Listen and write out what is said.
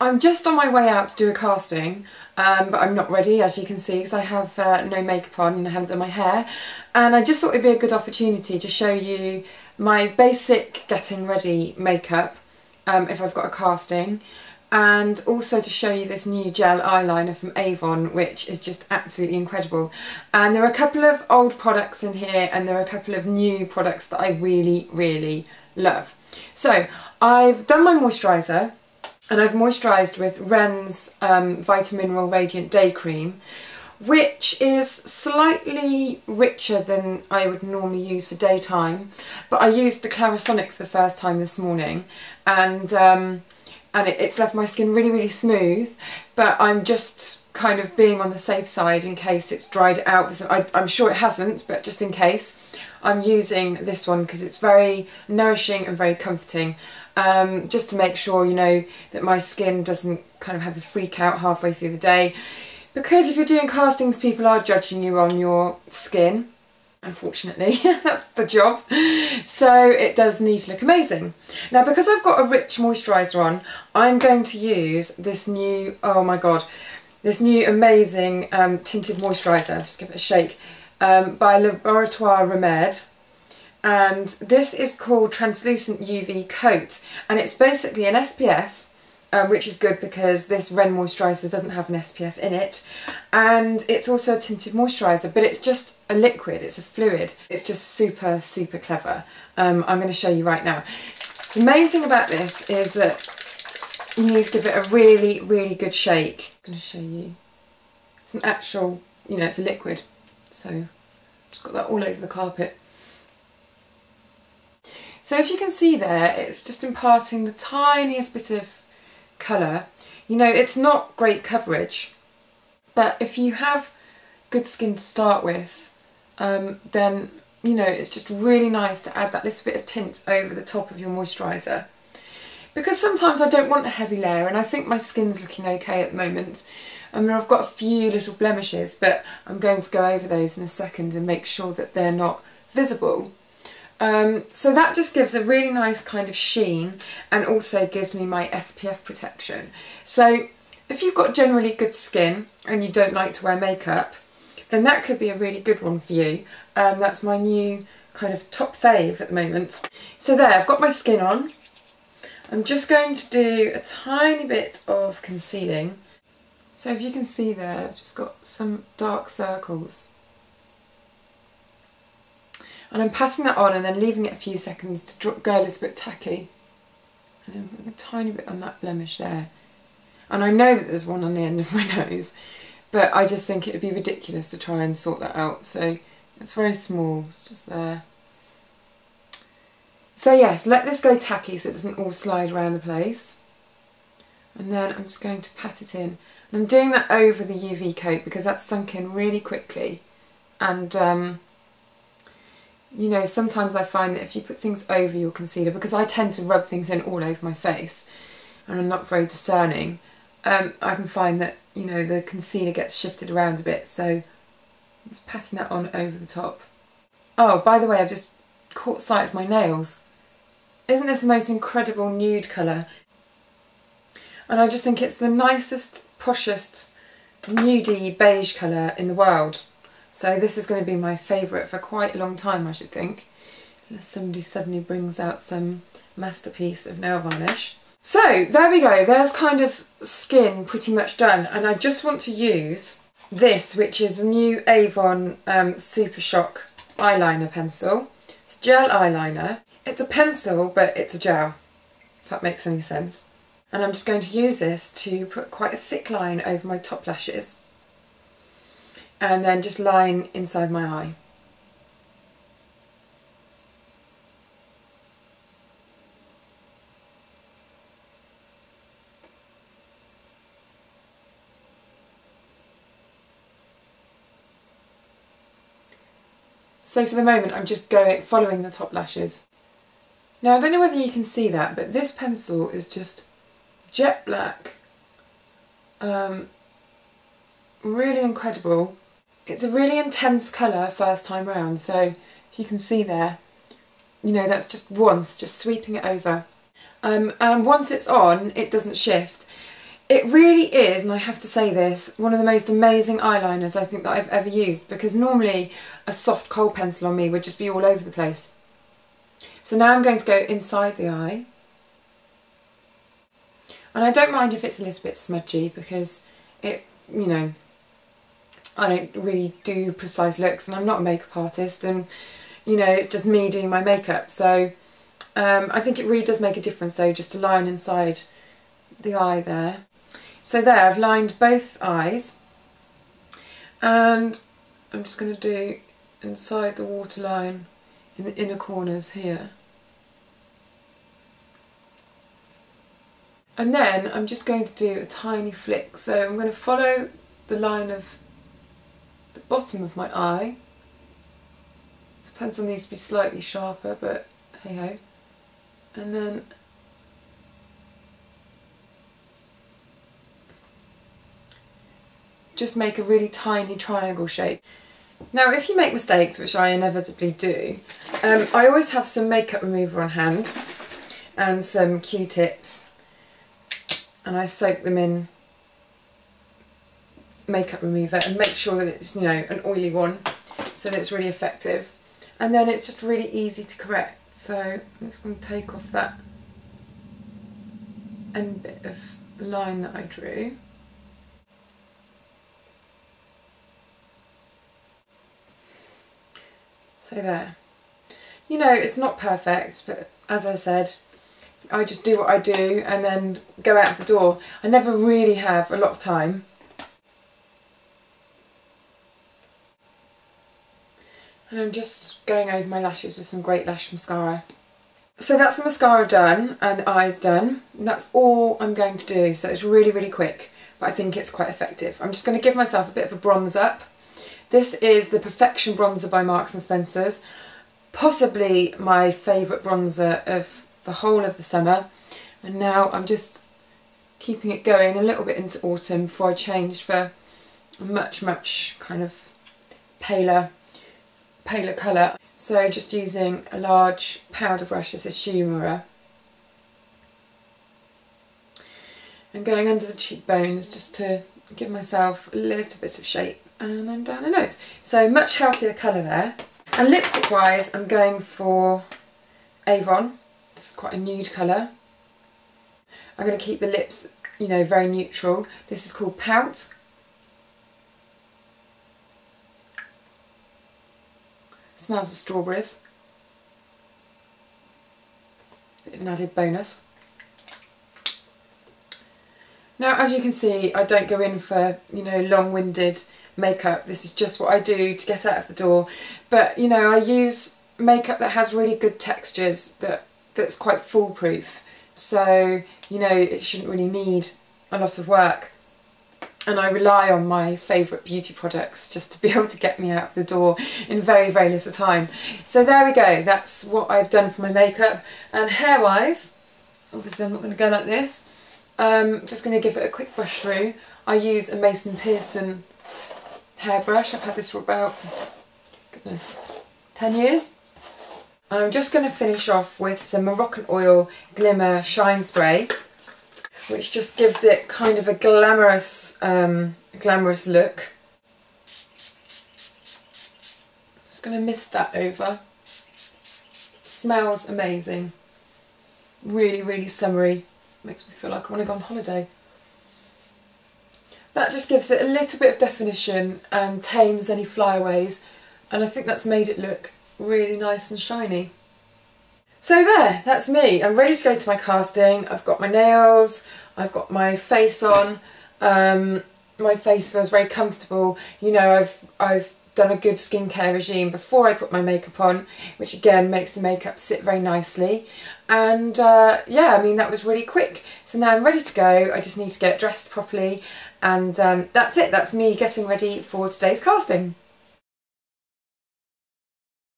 I'm just on my way out to do a casting, um, but I'm not ready as you can see because I have uh, no makeup on and I haven't done my hair. And I just thought it'd be a good opportunity to show you my basic getting ready makeup um, if I've got a casting and also to show you this new gel eyeliner from Avon which is just absolutely incredible and there are a couple of old products in here and there are a couple of new products that I really really love. So I've done my moisturiser and I've moisturised with Ren's um, Radiant Day Cream which is slightly richer than I would normally use for daytime but I used the Clarisonic for the first time this morning and um, and it, it's left my skin really really smooth but I'm just kind of being on the safe side in case it's dried out. I, I'm sure it hasn't but just in case I'm using this one because it's very nourishing and very comforting um, just to make sure you know that my skin doesn't kind of have a freak out halfway through the day. Because if you're doing castings people are judging you on your skin unfortunately. That's the job. So it does need to look amazing. Now because I've got a rich moisturiser on I'm going to use this new oh my god this new amazing um, tinted moisturiser just give it a shake. Um, by Laboratoire Remède and this is called translucent UV coat and it's basically an SPF um, which is good because this Ren moisturiser doesn't have an SPF in it and it's also a tinted moisturiser but it's just a liquid, it's a fluid. It's just super super clever. Um, I'm going to show you right now. The main thing about this is that you need to give it a really really good shake. I'm going to show you. It's an actual, you know, it's a liquid so just got that all over the carpet. So if you can see there, it's just imparting the tiniest bit of colour. You know, it's not great coverage, but if you have good skin to start with, um, then, you know, it's just really nice to add that little bit of tint over the top of your moisturiser. Because sometimes I don't want a heavy layer and I think my skin's looking okay at the moment. I mean, I've got a few little blemishes, but I'm going to go over those in a second and make sure that they're not visible. Um, so that just gives a really nice kind of sheen and also gives me my SPF protection. So if you've got generally good skin and you don't like to wear makeup, then that could be a really good one for you. Um, that's my new kind of top fave at the moment. So there, I've got my skin on. I'm just going to do a tiny bit of concealing. So if you can see there, I've just got some dark circles and I'm passing that on and then leaving it a few seconds to go a little bit tacky. And then putting a tiny bit on that blemish there. And I know that there's one on the end of my nose but I just think it would be ridiculous to try and sort that out. So it's very small, it's just there. So yes, let this go tacky so it doesn't all slide around the place. And then I'm just going to pat it in. And I'm doing that over the UV coat because that's sunk in really quickly. And um, you know, sometimes I find that if you put things over your concealer, because I tend to rub things in all over my face and I'm not very discerning, um, I can find that, you know, the concealer gets shifted around a bit. So I'm just patting that on over the top. Oh, by the way, I've just caught sight of my nails. Isn't this the most incredible nude colour? And I just think it's the nicest, poshest, nudie beige colour in the world. So this is going to be my favourite for quite a long time I should think. Unless somebody suddenly brings out some masterpiece of nail varnish. So there we go, there's kind of skin pretty much done and I just want to use this which is a new Avon um, Super Shock eyeliner pencil. It's a gel eyeliner. It's a pencil but it's a gel, if that makes any sense. And I'm just going to use this to put quite a thick line over my top lashes and then just line inside my eye. So for the moment I'm just going following the top lashes. Now I don't know whether you can see that but this pencil is just jet black, um, really incredible it's a really intense colour first time round, so if you can see there, you know, that's just once, just sweeping it over. Um, and once it's on, it doesn't shift. It really is, and I have to say this, one of the most amazing eyeliners I think that I've ever used because normally a soft kohl pencil on me would just be all over the place. So now I'm going to go inside the eye. And I don't mind if it's a little bit smudgy because it, you know, I don't really do precise looks and I'm not a makeup artist and, you know, it's just me doing my makeup. So um, I think it really does make a difference though just to line inside the eye there. So there, I've lined both eyes and I'm just going to do inside the waterline in the inner corners here. And then I'm just going to do a tiny flick. So I'm going to follow the line of bottom of my eye. This pencil needs to be slightly sharper, but hey ho. And then just make a really tiny triangle shape. Now if you make mistakes, which I inevitably do, um, I always have some makeup remover on hand and some q-tips and I soak them in makeup remover and make sure that it's you know an oily one so that it's really effective and then it's just really easy to correct so I'm just going to take off that end bit of line that I drew So there. You know, it's not perfect, but as I said, I just do what I do and then go out the door. I never really have a lot of time. And I'm just going over my lashes with some Great Lash Mascara. So that's the mascara done and the eyes done. And that's all I'm going to do. So it's really, really quick, but I think it's quite effective. I'm just going to give myself a bit of a bronze up. This is the Perfection Bronzer by Marks & Spencer's. Possibly my favourite bronzer of the whole of the summer. And now I'm just keeping it going a little bit into autumn before I change for a much, much kind of paler, paler colour. So just using a large powder brush as a shimmerer. And going under the cheekbones just to give myself a little bit of shape and then down the nose. So much healthier colour there. And lipstick wise I'm going for Avon. This is quite a nude colour. I'm going to keep the lips, you know, very neutral. This is called Pout. Smells of strawberries. Bit of an added bonus. Now as you can see I don't go in for you know long-winded makeup this is just what I do to get out of the door but you know I use makeup that has really good textures that that's quite foolproof so you know it shouldn't really need a lot of work and I rely on my favourite beauty products just to be able to get me out of the door in very very little time so there we go that's what I've done for my makeup and hair wise obviously I'm not going to go like this um, just going to give it a quick brush through. I use a Mason Pearson hairbrush. I've had this for about, goodness, 10 years. And I'm just going to finish off with some Moroccan Oil Glimmer Shine Spray, which just gives it kind of a glamorous, um, glamorous look. Just going to mist that over. Smells amazing. Really, really summery makes me feel like I want to go on holiday. That just gives it a little bit of definition and tames any flyaways and I think that's made it look really nice and shiny. So there, that's me. I'm ready to go to my casting. I've got my nails, I've got my face on. Um, my face feels very comfortable. You know, I've I've done a good skincare regime before I put my makeup on, which again makes the makeup sit very nicely. And uh, yeah, I mean, that was really quick. So now I'm ready to go. I just need to get dressed properly. And um, that's it. That's me getting ready for today's casting.